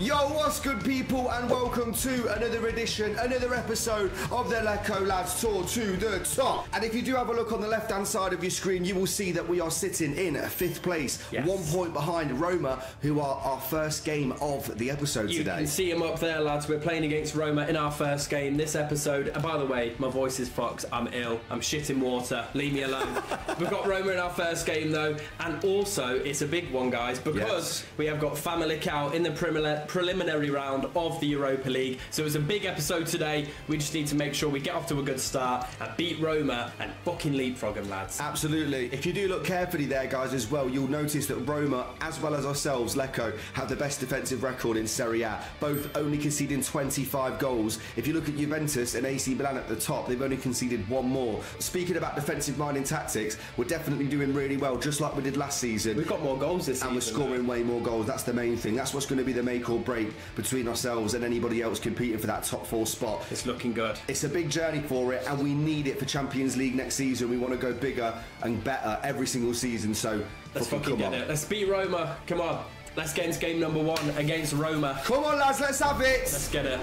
Yo, what's good, people, and welcome to another edition, another episode of the Lecco Lads Tour to the Top. And if you do have a look on the left hand side of your screen, you will see that we are sitting in fifth place, Yes. one point behind Roma, who are our first game of the episode You today. can see them up there, lads. We're playing against Roma in our first game this episode. And by the way, my voice is fucked. I'm ill. I'm shitting water. Leave me alone. We've got Roma in our first game though, and also it's a big one, guys, because Yes. we have got Famalicão in the preliminary preliminary round of the Europa League. So it's a big episode today. We just need to make sure we get off to a good start and beat Roma and fucking leapfrog them, lads. Absolutely. If you do look carefully there, guys, as well, you'll notice that Roma, as well as ourselves, Lecco, have the best defensive record in Serie A, both only conceding 25 goals. If you look at Juventus and AC Milan at the top, they've only conceded one more. Speaking about defensive minded tactics, we're definitely doing really well, just like we did last season. We've got more goals this and we're season. scoring way more goals. That's the main thing. That's what's going to be the make or break between ourselves and anybody else competing for that top four spot. It's looking good. It's a big journey for it, and we need it for Champions League next season. We want to go bigger and better every single season. So Let's fucking fucking come get on. it. Let's beat Roma. Come on. Let's get into game number one against Roma. Come on, lads, let's have it. Let's get it.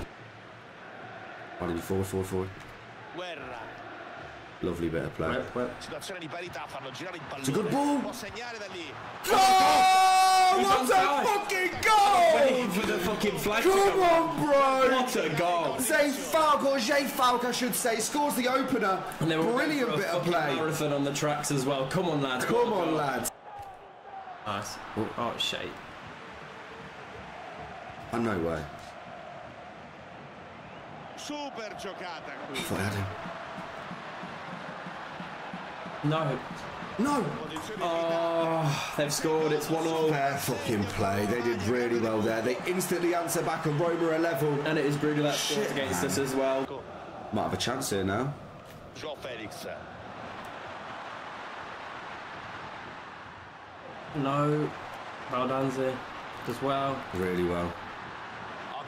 Finally, forward, forward, forward. Guerra. Lovely bit of play. Well, well. Situazione di parità, fanno girare il pallone. It's a good ball. Può segnare da lì. Oh, He's what a fucking goal! Wait for the fucking flag Come come. on, bro. What a goal. Zay Falk, or Jay Falk, I should say, scores the opener. And they were Brilliant a bit of play. Marathon on the tracks as well. Come on, lads. Come on, lads. Nice. Oh, shit. Oh, no way. Super giocata qui. Thought I had him. No. No. Posizione Oh, they've scored. It's 1 0. Fair fucking play. They did really well there. They instantly answer back and Roma are level. And it is Bruno that scores Shit, against man. us as well. Might have a chance here now. Joao Felix. No. Baldanzi as well. Really well.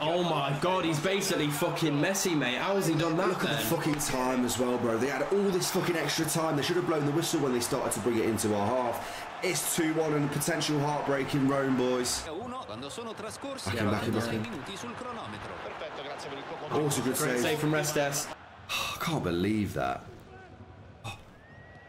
Oh my god, he's basically fucking Messi, mate. How has he done that Look at the fucking time as well, bro. They had all this fucking extra time. They should have blown the whistle when they started to bring it into our half. It's 2 1 and a potential heartbreak in Rome, boys. 1 quando sono trascorsi Back in, back in, back 6 in. minuti sul cronometro. Perfetto, grazie per il tuo controllo. Also good save. save from Restes. I can't believe that. Oh,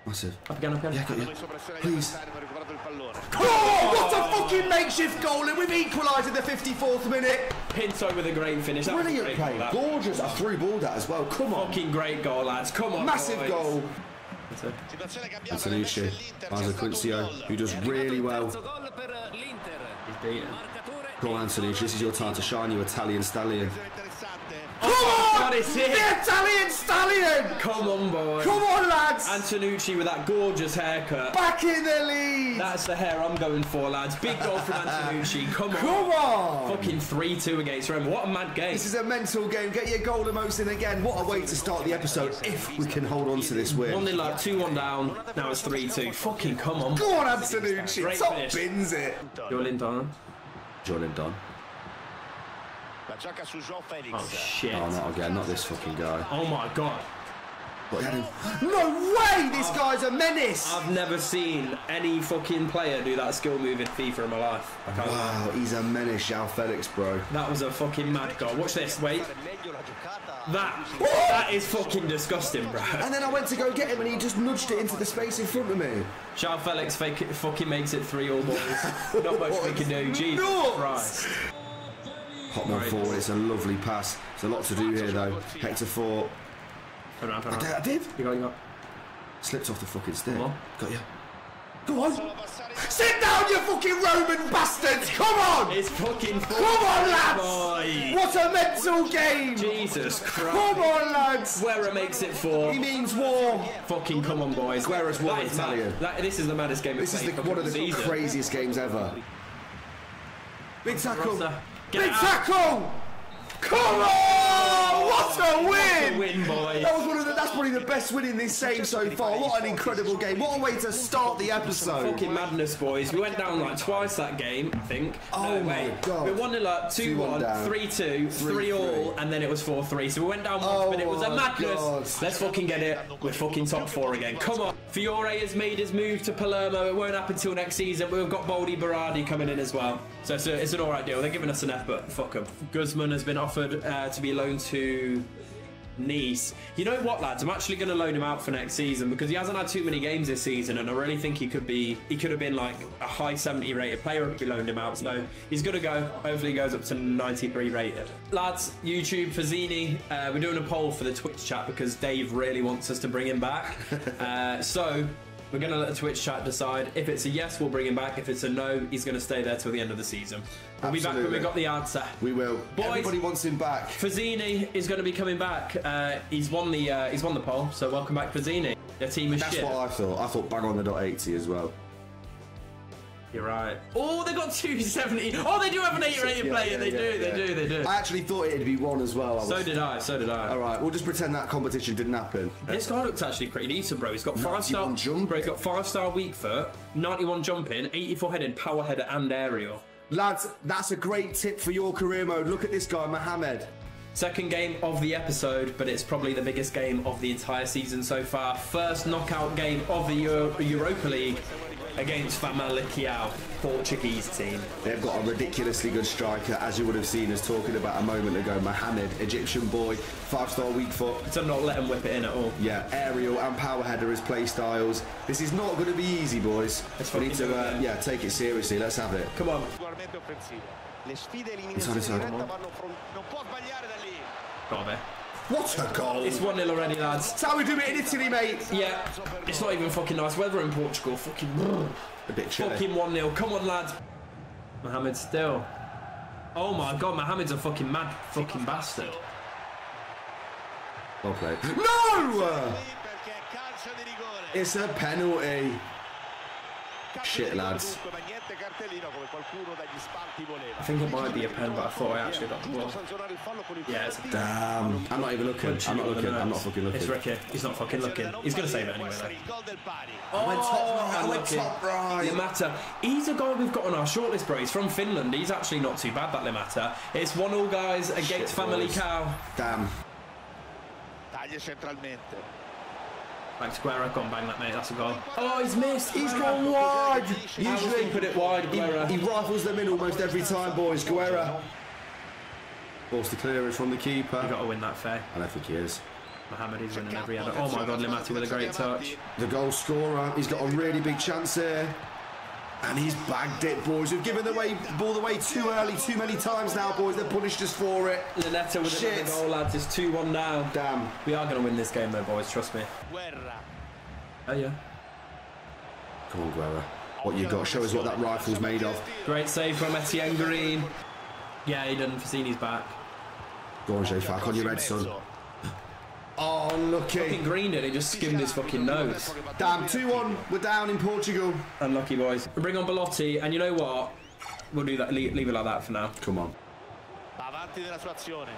massive. Up again, up again. Yeah, got you. Messo pressione agli Please. avversari, ma ha recuperato il pallone. Oh, what a fucking makeshift goal! And we've equalised in the 54th minute. Pinto with a great finish. That was a Brilliant great play. goal, that. Gorgeous. A through ball that as well. Come on. Fucking great goal, lads. Come on. Massive boys. goal. That's it. Situazione cambiata. Antonucci. nel dell'Inter, c'è Mazza stato un Quinzio, eh. gol. who does really well. Terzo gol. He's beaten. Go on, Anthony. This is your time to shine, you Italian stallion. Situazione interessante. Come on! God, it's it. The Italian stallion! Come on, boy. Come on, lads! Antonucci with that gorgeous haircut. Back in the lead! That's the hair I'm going for, lads. Big goal from Antonucci. Come on. Come on! Fucking 3 2 against Roma. What a mad game. This is a mental game. Get your goal emotes in again. What a way to start the episode if we can hold on to this win. 1 win. 0 up, 2 1 down. Now it's 3 2. Fucking come on. Go on, Antonucci. Great Top bins it. You're Lindon. Oh, shit. Oh, not again. Not this fucking guy. Oh my god. What, he had him? No way! This guy's a menace! I've never seen any fucking player do that skill move in FIFA in my life. I lie. Wow, he's a menace, João Felix, bro. That was a fucking mad goal. Watch this. Wait. Meglio la. That. That is fucking disgusting, bro. And then I went to go get him and he just nudged it into the space in front of me. João Felix fake, fucking makes it 3 all boys. Not much we can do. Jesus Christ. Hotman Right. forward, it's a lovely pass. There's a lot to do here though. Hector Fort. Turn around, turn I did, around. I did. You got, you got. Slipped off the fucking stick. Got you. Go on. Solo passare in Sit down, you fucking Roman bastards! Come on! It's fucking Come on, lads! Boy. What a mental game! Jesus Christ. Come on, lads! Guerra makes it 4. He means war. Fucking come on, boys. Guerra's That one is. Italian. That, this is the maddest game This is the, one of the season. craziest games ever. Big tackle. Get Big tackle! Come on! What a win! Win, boys. That was one of the, that's probably the best win in this game so far. What an incredible game. What a way to start the episode. Fucking madness, boys. We went down like twice that game, I think. Oh no, my wait. God. We won it like 2 2-1 1, down. 3 2, 3 all, and then it was 4 3. So we went down once, Oh but it was a madness. God. Let's fucking get it. We're fucking top 4 again. Come on. Fiore has made his move to Palermo. It won't happen till next season. We've got Baldi Berardi coming in as well. So it's, a, it's an alright deal. They're giving us an F, but fuck them. Guzman has been offered uh, to be loaned to Nice. You know what, lads? I'm actually going to loan him out for next season because he hasn't had too many games this season, and I really think he could be. He could have been like a high 70 rated player if we loaned him out. So he's going to go. Hopefully, he goes up to 93 rated. Lads, YouTube Fazzini. Uh, we're doing a poll for the Twitch chat because Dave really wants us to bring him back. uh, so. We're going to let the Twitch chat decide. If it's a yes, we'll bring him back. If it's a no, he's going to stay there till the end of the season. We'll be back when Absolutely. we got the answer. We will. Boys. Everybody wants him back. Fazzini is going to be coming back. Uh, he's won the uh, he's won the poll, so welcome back, Fazzini. Their team is That's shit. what I thought. I thought bang on the dot 80 as well. You're right. Oh, they got 270. Oh, they do have an 8 rated Yeah, player. yeah, they yeah, do, they yeah. do, they do. I actually thought it'd be one as well. I So was- did I. So did I. All right, we'll just pretend that competition didn't happen. This guy looks actually pretty decent, bro. He's got five star 91 jump. Bro, he's got five star weak foot, 91 jumping, 84 heading, power header, and aerial. Lads, that's a great tip for your career mode. Look at this guy, Mohamed. Second game of the episode, but it's probably the biggest game of the entire season so far. First knockout game of the Euro- Europa League against Famalicão, Portuguese team. They've got a ridiculously good striker, as you would have seen us talking about a moment ago. Mohamed, Egyptian boy, five-star weak foot. To not let him whip it in at all. Yeah, aerial and power header as play styles. This is not going to be easy, boys. Let's we need to, uh, yeah, take it seriously. Let's have it. Come on. Particolarmente offensivo. Le sfide Inside, eliminazione inside. Diretta vanno affron- non può sbagliare da lì. Got it. What a goal! It's 1 0 already, lads. That's how we do it in Italy, mate. Yeah, it's not even fucking nice weather in Portugal. Fucking, A bit chilly. fucking 1 0. Come on, lads. Mohamed still. Oh my god, Mohamed's a fucking mad fucking bastard. Well played. No! Lì perché è calcio di rigore. It's a penalty. Calcio Shit, lads. dunque, ma niente cartellino come qualcuno dagli spalti voleva. I think it might be a pen, but I thought I actually got the ball. sanzionare il fallo con il Yeah, it's a. Damn. I'm not even looking. I'm not looking. I'm not fucking looking. It's looking. Ricky. He's not fucking looking. He's gonna save it anyway, though. Il gol del pari. I went top oh, right. I went top right. Limata. He's a guy we've got on our shortlist, bro. He's from Finland. He's actually not too bad, that Limata. It's one all guys against Shit, Family boys. Cow. Damn. Taglia centralmente. Thanks, Guerra. Go on, bang that, mate. That's a goal. Oh, he's missed. He's gone wide. Usually Usually put it wide, he, Guerra. he rifles them in almost every time, boys. Guerra. Forced the clearance from the keeper. You got to win that fair. I don't think he is. Mohamed is winning every other. Oh my God, Limati with a great touch. The goal scorer. He's got a really big chance here. And he's bagged it, boys. We've given the way, ball away too early, too many times now, boys. They've punished us for it. Linetta with Shit. another goal, lads. It's 2 1 now. Damn. We are going to win this game, though, boys. Trust me. Guerra. Oh, yeah. Come on, Guerra. What you got? Show us what that rifle's made of. Great save from Etienne Green. Yeah, Aiden Fazzini's back. Go on, Jafak, on your red, son. Oh, Fucking lucky. Green did. He just skimmed his fucking nose. Damn, 2-1. We're down in Portugal. Unlucky boys. Bring on Belotti, and you know what? We'll do that. Leave, leave it like that for now. Come on. Avanti nella sua azione.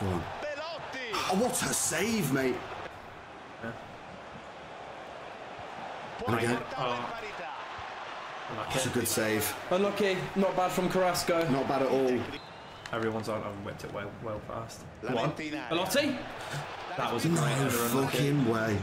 Go on. Belotti. Oh, what a save, mate. Può Okay. riportare in. Oh. That's a good save. Unlucky. Not bad from Carrasco. Not bad at all. Everyone's on. I've whipped it well, well past. La Go on. mente in. Belotti. That was a great No fucking way.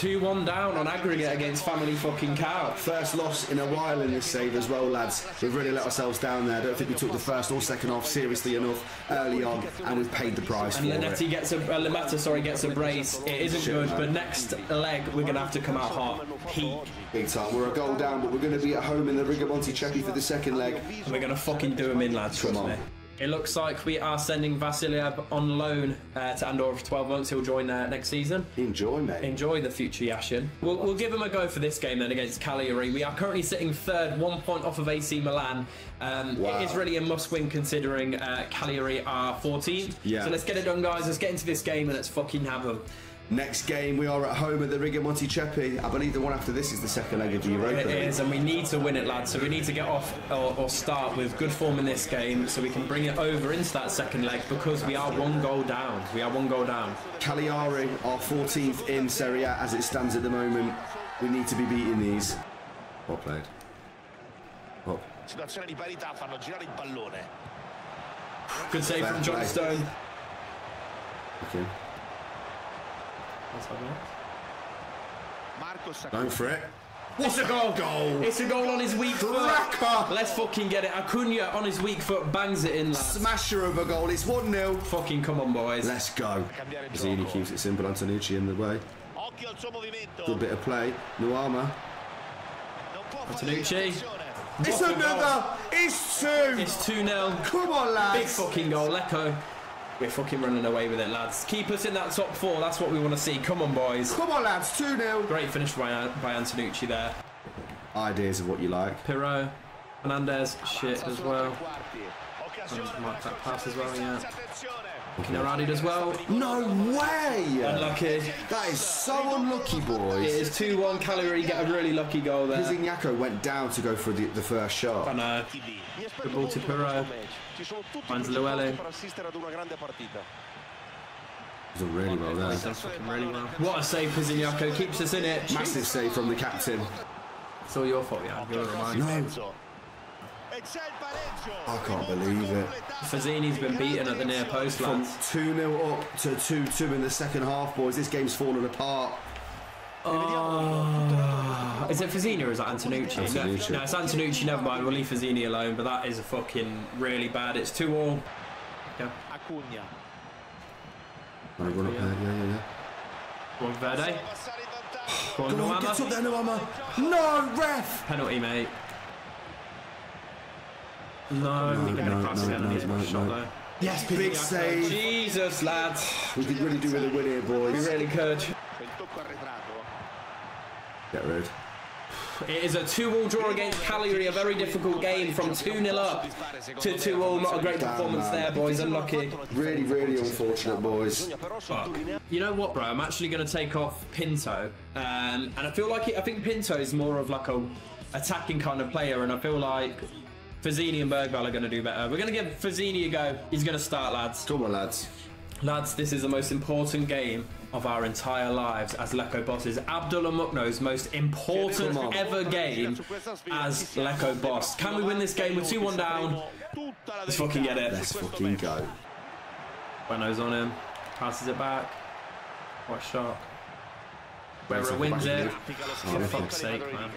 2-1 down on aggregate against Family fucking Cow. First loss in a while in this save as well, lads. We've really let ourselves down there. I don't think we took the first or second half seriously enough early on, and we've paid the price And for Linetti it. gets a uh, Limata, sorry, gets a brace. It isn't Shit, good, man. but next leg we're gonna have to come out hot. Peak. Big time. We're a goal down, but we're going to be at home in the Rigamonti Ceppi for the second leg. And we're going to fucking do them in, lads. Come on. me. It looks like we are sending Vasiliev on loan uh, to Andorra for 12 months. He'll join uh, next season. Enjoy, mate. Enjoy the future Yashin. We'll, we'll give him a go for this game then against Cagliari. We are currently sitting third, one point off of AC Milan. Um, Wow. It is really a must win considering uh, Cagliari are 14th. Yeah. So let's get it done, guys. Let's get into this game and let's fucking have them. Next game, we are at home at the Rigamonti Ceppi. I believe the one after this is the second leg of the Europa. It League. is, and we need to win it, lads. So we need to get off or, or start with good form in this game, so we can bring it over into that second leg because we are one goal down. We are one goal down. Cagliari are 14th in Serie A as it stands at the moment. We need to be beating these. Well played. Well, Situazione di parità, fanno girare il pallone. Good save Fair from John play. Stone. okay. Marco Sacco. Going for it. It's a goal. Goal. It's a goal on his weak foot. Cracker. Let's fucking get it. Acuna on his weak foot bangs it in, lads. Smasher of a goal. It's 1 0. Fucking come on, boys. Let's go. Cambiare Zini keeps it simple. Antonucci in the way. Occhio al suo movimento. Good bit of play. Nuama. Non Antonucci. It's What a goal. another. It's two. It's 2 0. Come on, lads. Big fucking goal, Lecco. We're fucking running away with it, lads. Keep us in that top four. That's what we want to see. Come on, boys. Come on, lads. 2 0. Great finish by, uh, by Antonucci there. Ideas of what you like. Pirro, Fernandez, shit as well. Quarti. Occasione Mark that pass as well, yeah. Naradi as well. No way. Unlucky. That is so unlucky, It boys. is 2 1 Cagliari. Get a really lucky goal there. Pizzignacco went down to go for the, the first I shot. know. Good ball to Pirro. Finds Llewellyn. per assistere ad una grande partita. He's done really well there. Done fucking really well. What a save, Pizzignacco. Keeps us in it. Massive save from the captain. It's all your fault, yeah. You're reminded. No, I can't believe it. Fazzini's been beaten at the near post, From 2 0 up to 2 2 in the second half, boys. This game's fallen apart. Oh. Is it Fazzini or is that Antonucci? Antonucci. No, no, it's Antonucci, never mind. We'll leave Fazzini alone, but that is a fucking really bad. It's 2 all. Yeah. Acugna. Wanna run up there? Yeah, yeah, yeah. Go on, Verde. Passare in vantaggio. Go on, Go on, get up Nuama. there, Nuama. No, ref! Penalty, mate. No, No, no, no, the end of no, no, no. Yes, big save. Jesus, lads. We could really do with a win here, boys. We really could. Il tocco arretrato. Get rid. It is a 2-all draw against Cagliari, a very difficult game from 2-0 up to 2-all. Not a great Damn, performance man. there, boys. Unlucky. Really, really unfortunate, boys. Fuck. You know what, bro? I'm actually going to take off Pinto, um, and I feel like it, I think Pinto is more of like a attacking kind of player, and I feel like Fazzini and Bergvall are going to do better. We're going to give Fazzini a go. He's going to start, lads. Come on, lads. Lads, this is the most important game of our entire lives as Lecco bosses. Abdullah Mukno's most important ever game as Lecco boss. Can we win this game with 2-1 down? Let's fucking get it. Let's fucking go. Bueno's on him. Passes it back. What a shot. Back wins in it. For fuck's sake, man.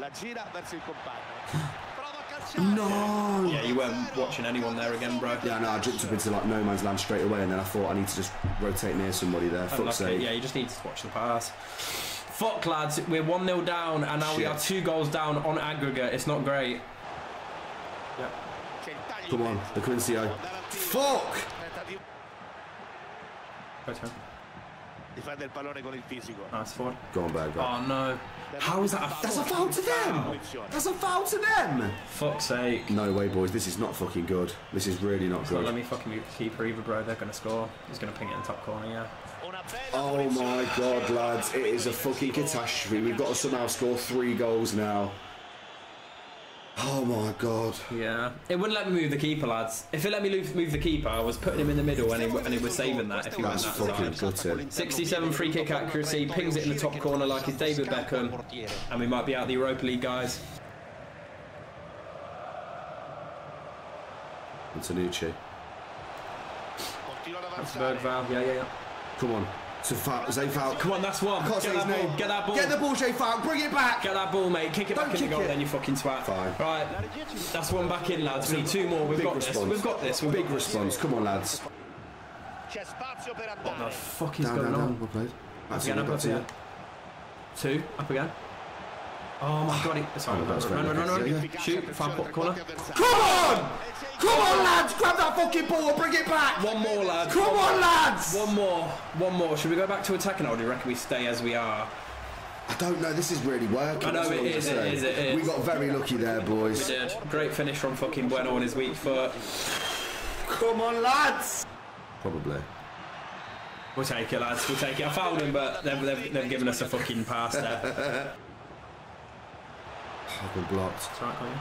La gira verso il compagno. Prova a calciare. No! Yeah, you weren't watching anyone there again, bro. Yeah, no, I jumped up into like no man's land straight away, and then I thought I need to just rotate near somebody there. Fuck's Unlucky. sake. Yeah, you just need to watch the pass. Fuck, lads. We're 1 0 down, and now we are two goals down on aggregate. It's not great. Yeah. C'è il taglio Come on, the Quincio. Davanti. Fuck! Tentativo Go to him. Difende il pallone con il fisico. Ah, nice forward. Go on, Berg. Oh no. How is that a That's a foul to them! That's a foul to them! fuck's sake? No way, boys. This is not fucking good. This is really not So let me fucking mute the keeper either, bro. They're gonna score. He's gonna ping it in the top corner, yeah. Oh my god, lads. It is a fucking catastrophe. We've got to somehow score three goals now. Oh my god. Yeah. It wouldn't let me move the keeper, lads. If it let me move, move the keeper, I was putting him in the middle and it, and it was saving that if he went that fucking side. gutted. 67 free kick accuracy, pings it in the top corner like it's David Beckham, and we might be out the Europa League, guys. Antonucci. That's. Bergvall. Yeah, yeah, yeah. Come on. It's a. Zay foul. Come on, that's one. Can't Get say that his name. ball. Get that ball. Get the ball, Jay Foul. Bring it back. Get that ball, mate. Kick it Don't back in the kick goal, it. then you fucking twat. Fine. Right. That's one back in, lads. We need two more. We've Big got this. We've got this. We've Big got this. response. Come on, lads. C'è spazio per What the fuck is Down, going down, on? down. Well played. That's Again, it, up, we've up got to again. Two, up again. Oh my god, he, sorry, Oh, that's run, run, run, run, Shoot, far pop corner. Come on! Come on, lads! Grab that fucking ball. Bring it back. One more, lads. Come on, lads! One more, one more. Should we go back to attacking or do you reckon we stay as we are? I don't know. This is really working. I know that's it all I'm is, it saying. is, it is. We got very lucky there, boys. We boys. did. Great finish from fucking Bueno on his weak foot. Come on, lads. Probably. We'll take it, lads. We'll take it. I fouled him, but they've, they've, they've given us a fucking pass there. I've been blocked. It's right, Colin.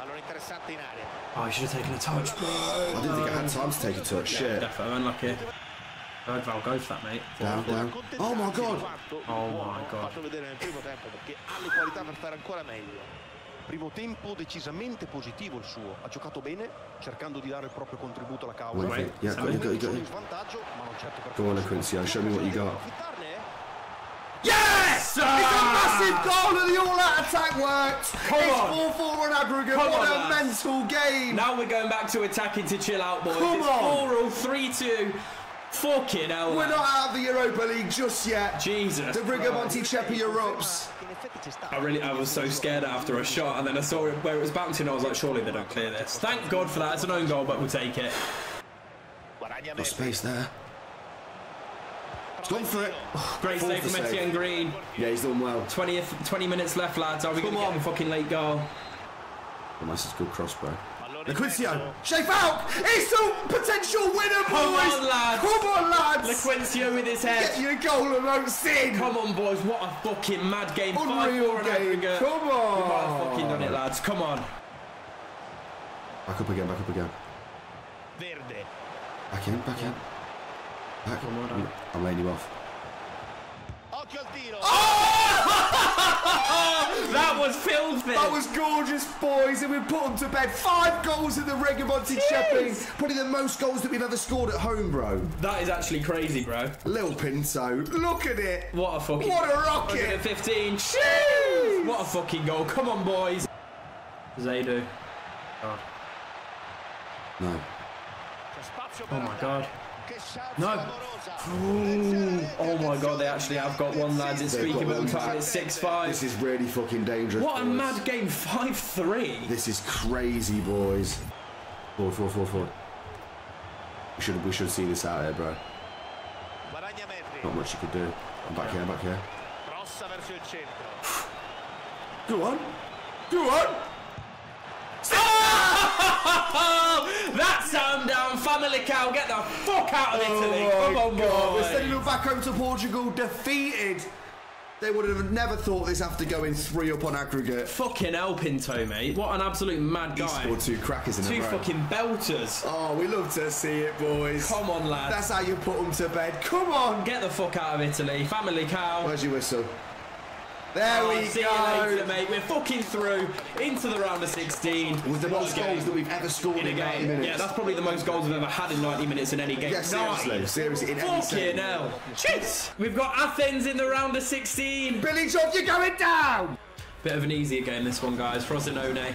Allora interessante. Oh, you should have taken a touch. I didn't think I had time to take a touch. Shit. Definitely unlucky. I'd Val go for that, mate. Down, down. Oh my god. Oh my god. Faccio vedere nel primo tempo perché ha le qualità per fare ancora meglio. Primo tempo decisamente positivo il suo. Ha giocato bene, cercando di dare il proprio contributo alla causa. Wait, wait. Yeah, got you, got you, got you. svantaggio, ma non certo per Go on, forza. Quincy. Show me what you got. Approfittarne, eh. Yes! It's a massive goal and the all-out attack worked. Come it's on. 4-4 on aggregate. Come what on, a lads. mental game. Now we're going back to attacking to chill out, boys. Come it's on. 4 all 3 2. Fucking hell. We're not out of the Europa League just yet. Jesus. The Rigamonti Ceppi erupts. In effetti c'è stato. I really, I was so scared after a shot, and then I saw it where it was bouncing. And I was like, surely they don't clear this. Thank God for that. It's an own goal, but we'll take it. No space there. He's gone for it. Great save from save. Etienne Green. Yeah, he's doing well. 20, 20 minutes left, lads. Are we going to get on. a fucking late goal? Oh, well, that's a good cross, bro. Pallone Lequincio, in mezzo. Shea Falk, it's a potential winner, boys. Come on, lads. Come on, lads. Lequencio with his Get head. your goal amongst in. Come on, boys. What a fucking mad game. Unreal 5-4 on game. aggregate. Come We might have on. fucking done it, lads. Come on. Back up again, back up again. Verde. Back in, back in. Back. One more down. I'm laying you off. Occhio al tiro. That was filthy. That was gorgeous, boys, and we put them to bed. Five goals in the Rigamonti Chepping. Probably the most goals that we've ever scored at home, bro. That is actually crazy, bro. Little Pinto, look at it. What a fucking. What a Look at rocket. 15. Jeez. What a fucking goal. Come on, boys. Zaydu. God. No. C'è spazio Oh my andare. god. No. clamorosa. Oh my god, they actually have got one, lads. It's They've got speaking one. one time. It's 6 5. This is really fucking dangerous. What a mad game. 5 3. This is crazy, boys. Forward, forward, forward, forward. We should, we should see this out here, bro. Not much you could do. I'm back here, I'm back here. Crossa verso il centro. Go on. Go on. That family cow. Get the fuck out of oh Italy. Come on, Oh We're boys. sending them back home to Portugal defeated. They would have never thought this after going three up on aggregate. Fucking hell, Pinto, mate. What an absolute mad He guy. scored two crackers in Two a row. fucking belters. Oh, we love to see it, boys. Come on, lads. That's how you put them to bed. Come on. Get the fuck out of Italy. Family cow. Where's your whistle? There Oh, we see go. you later, mate. We're fucking through into the round of 16. With the most goals that we've ever scored in in, a 90 game. minutes. Yeah, that's probably the most goals we've ever had in 90 minutes in any game. Yeah, seriously, Nine. seriously, in any Fucking second. hell. Jeez. We've got Athens in the round of 16. Billy Job, you're going down. Bit of an easier game, this one, guys. Frosinone.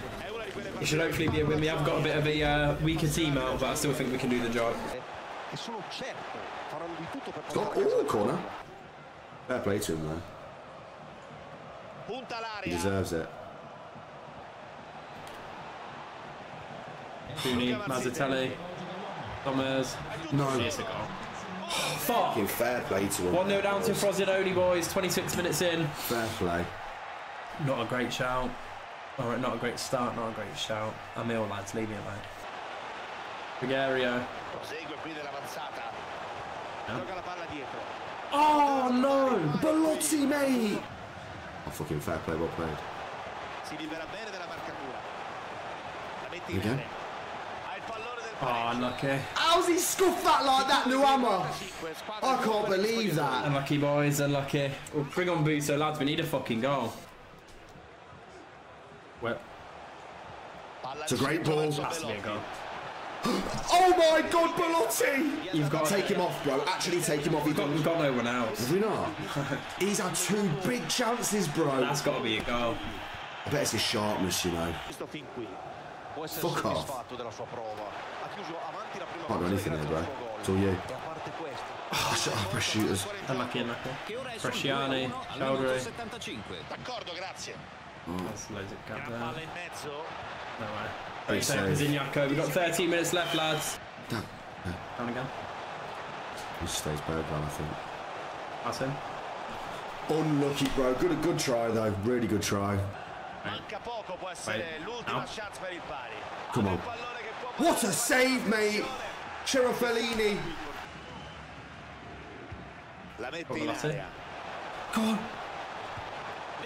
It should hopefully be a win. We have got a bit of a uh, weaker team out, but I still think we can do the job. E sono certo faranno di tutto per Oh, portare a casa oh, la corner. Fair play to him, though. Punta He l'area. deserves it. Cooney, Mazzatelli, Thomas. No. It's a goal. Fuck. Fucking fair play to him. 1 0 down to Frosinone, boys. 26 minutes in. Fair play. Not a great shout. Alright, not a great start, not a great shout. I'm ill, lads. Leave me alone. Gregario. Prosegue qui dell'avanzata. Gioca la palla dietro. Oh no! Belotti, mate. Oh, fucking fair play, well played. Si libera bene della marcatura. La mette in Again? area. Ha il pallone del Oh, pareggio. unlucky. How's he scuffed that like that, Nuama? 45, I can't believe that. Unlucky, boys, unlucky. Well, bring on Buso, lads. We need a fucking goal. Well, It's a great ball. verso has to be a goal. Oh my God, Belotti! You've got to Take him off, bro. Actually, take him off. He We've got, we've got no one else. Have we not? He's had two big chances, bro. That's got to be a goal. I bet it's his sharpness, you know. Visto fin qui. Può essere Fuck off. soddisfatto della sua prova. Ha chiuso avanti la prima Can't do fase anything here, bro. al suo gol. It's all you. A parte questo, Oh, shut up, press shooters. Unlucky, unlucky. Che ora è sul Bresciani, 2-1 al Chowdhury. minuto 75. D'accordo, grazie. That's loads of gap there. palla in mezzo. No way. Big Great save, save. We've got 13 minutes left, lads. That, Down again. he stays Bergman, I think. That's him. Unlucky, bro. Good, good try, though. Really good try. Manca poco, può essere l'ultima chance per il pari. Come on. un pallone che può What a save, mate! Cherofellini. La mette in Guardate. area. Go on.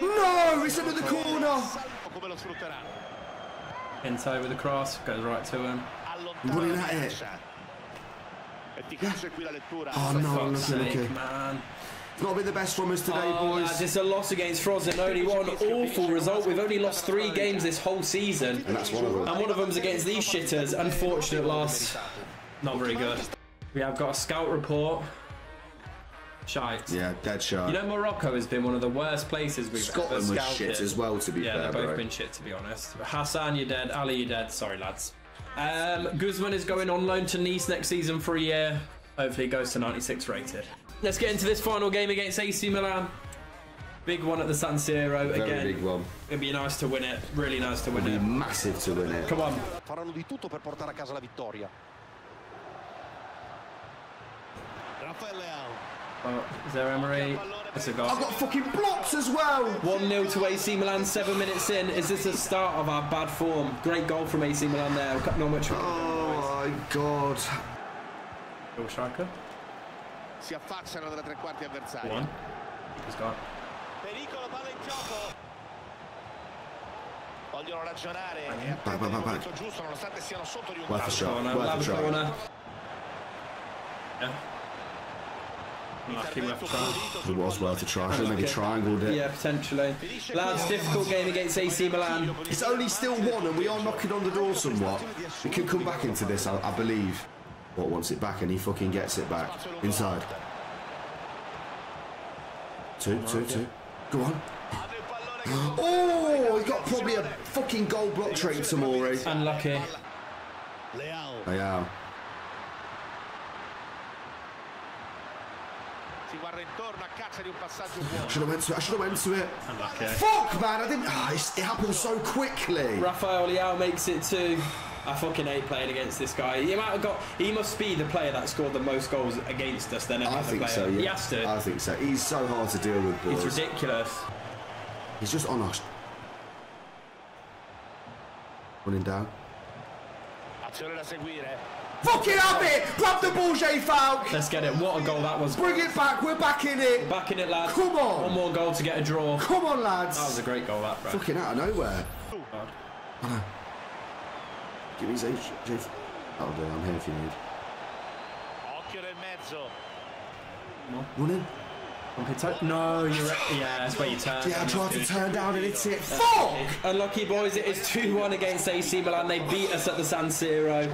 No, it's into the corner. Come lo sfrutterà? Into with the cross, goes right to him. Allontana Running la at it. difesa. Efficace qui la lettura. Oh no, Fuck's look, sake, look. man. Not been the best from us today, Oh, boys. lads, it's a loss against Frosinone. What an awful result. We've only lost three games this whole season. And that's one of them. And one of them's against these shitters. Unfortunate loss. Not very good. We have got a scout report. Shite. Yeah, dead shot. You know, Morocco has been one of the worst places we've Scotland ever was scouted. shit as well, to be Yeah, fair, they've both bro. been shit to be honest. Hassan, you're dead. Ali, you're dead. Sorry, lads. Um, Guzman is going on loan to Nice next season for a year. Hopefully, he goes to 96 rated. Let's get into this final game against AC Milan. Big one at the San Siro Very again. big one. It'd be nice to win it. Really nice to win Be it. massive to win it. Come on. Faranno di tutto per portare a casa la vittoria. Raffaele Leao. Oh, is there Emery? It's a goal. I've got fucking blocks as well. 1 0 to AC Milan, seven minutes in. Is this the start of our bad form? Great goal from AC Milan there. Not much. Oh my god. Goal striker. Si affacciano dalle tre quarti avversarie. One. He's got. Pericolo, palla in gioco. Vogliono ragionare e Vai, vai, attendono vai, il vai. giusto nonostante siano sotto di un Worth a shot. Corner, Worth a left corner. Yeah. Lucky left Intervento It was well to try. Should have maybe Okay. triangled it. Yeah, potentially. Lads, difficult game against AC Milan. It's only still one, and we are knocking on the door somewhat. We can come back into this, I, I believe. What wants it back, and he fucking gets it back inside. Two, two, two. Go on. Hanno il pallone che Oh, he got probably a fucking goal block trait, Tomori. Unlucky. Leao Yeah. Si intorno a caccia di un passaggio buono. Should have went to it. I should have went to it. Unlucky. Fuck, man! I didn't. Ah, it's, it happened so quickly. Rafael Leao makes it two. I fucking hate playing against this guy. He might have got. He must be the player that scored the most goals against us than any I other think player. so. Yeah. He has to. I think so. He's so hard to deal with, boys. It's ridiculous. He's just on us. Running down. Azione da seguire. Fucking have it! Grab the ball, J Falk! Let's get it. What a goal that was. Bring it back, we're back in it! Back in it, lads. Come on. One more goal to get a draw. Come on, lads! That was a great goal, that, bro. Fucking out of nowhere. God. Give me J. J That'll do, I'm here if you need. Occhio No, you're. Yeah, that's where you turn. Yeah, I tried to turn down and hit it. Fuck! Unlucky boys, it is 2 1 against AC Milan. They beat us at the San Siro.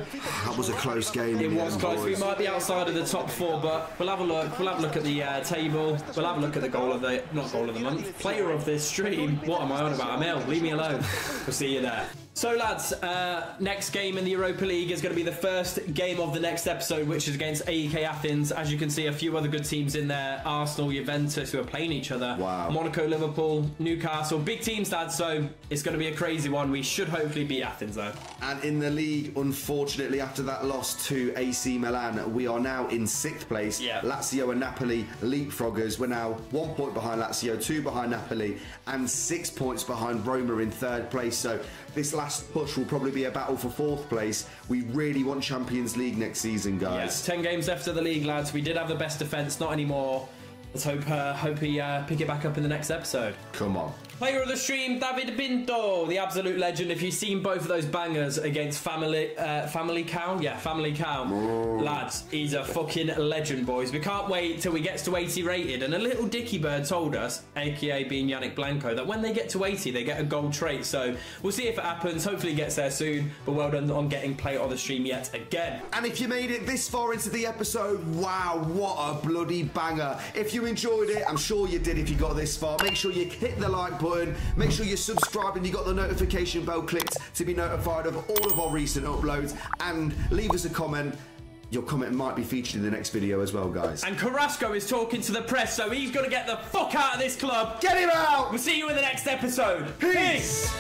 That was a close game. It was end, close. We might be outside of the top four, but we'll have a look. We'll have a look at the uh, table. We'll have a look at the goal of the not goal of the month, player of this stream. What am I on about? I'm ill. Leave me alone. We'll see you there. So, lads, uh, next game in the Europa League is going to be the first game of the next episode, which is against AEK Athens. As you can see, a few other good teams in there: Arsenal, Juventus, who are playing each other. Wow. Monaco, Liverpool, Newcastle, big teams, lads. So it's going to be a crazy one. We should hopefully beat Athens, though. And in the league, unfortunately, after that loss to AC Milan, we are now in sixth place. Yeah. Lazio and Napoli leapfroggers. We're now one point behind Lazio, two behind Napoli, and six points behind Roma in third place. So this last push will probably be a battle for fourth place. We really want Champions League next season, guys. Yes, ten games left of the league, lads. We did have the best defence, not anymore. Let's hope uh, hope he uh, pick it back up in the next episode. Come on. Player of the stream, David Pinto, the absolute legend. If you've seen both of those bangers against Family uh, Family Cow, yeah, Family Cow, lads, he's a fucking legend, boys. We can't wait till he gets to 80 rated. And a little dicky bird told us, aka being Yannick Blanco, that when they get to 80, they get a gold trait. So we'll see if it happens. Hopefully, he gets there soon. But well done on getting player of the stream yet again. And if you made it this far into the episode, wow, what a bloody banger. If you enjoyed it, I'm sure you did if you got this far. Make sure you hit the like button, make sure you subscribe and you got the notification bell clicked to be notified of all of our recent uploads. And leave us a comment. Your comment might be featured in the next video as well, guys. And Carrasco is talking to the press, so he's going to get the fuck out of this club. Get him out! We'll see you in the next episode. Peace.